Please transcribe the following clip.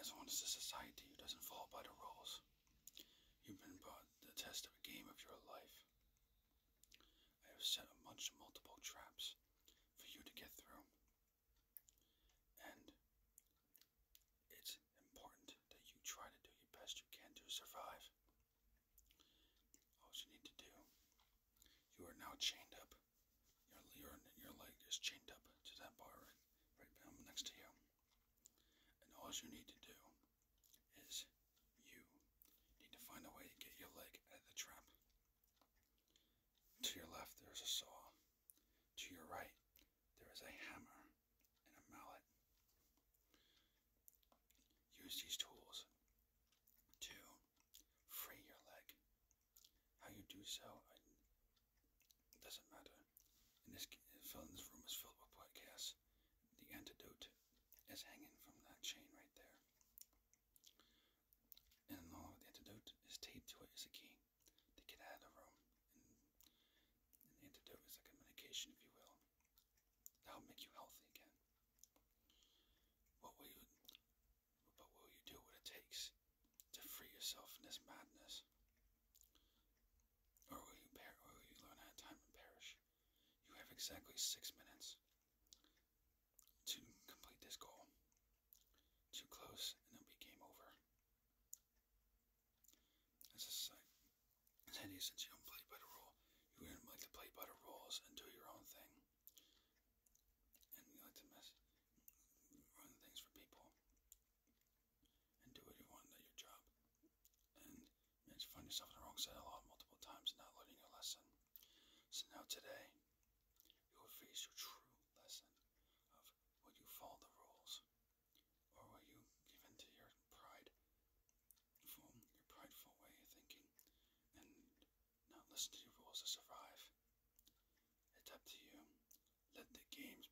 as long as a society who doesn't fall by the rules, you've been brought the test of a game of your life. I have set a bunch of multiple traps for you to get through. And it's important that you try to do your best you can to survive. All you need to do, you are now chained up. Your, your, your leg is chained up to that bar right, right um, next to you. And all you need to do is you need to find a way to get your leg out of the trap. To your left, there's a saw. To your right, there is a hammer and a mallet. Use these tools to free your leg. How you do so, it doesn't matter. In this, this room is filled with podcasts. The antidote is hanging from that chain right there. And all the antidote is taped to it as a key to get out of the room. And, the antidote is like a medication, if you will. That'll make you healthy again. What will you but will you do what it takes to free yourself from this madness? Or will you per or will you learn how time and perish? You have exactly six minutes to complete this goal. Too close, and it'll be game over. As a side, Teddy, since you don't play by the rule, you would like to play by the rules and do your own thing. And you like to mess, run things for people, and do what you want at your job. And you find yourself on the wrong side of the law multiple times not learning your lesson. So now today, you will face your true lesson of will you follow the rules or will you give in to your pride, your prideful way of thinking and to your rules to survive. It's up to you. Let the games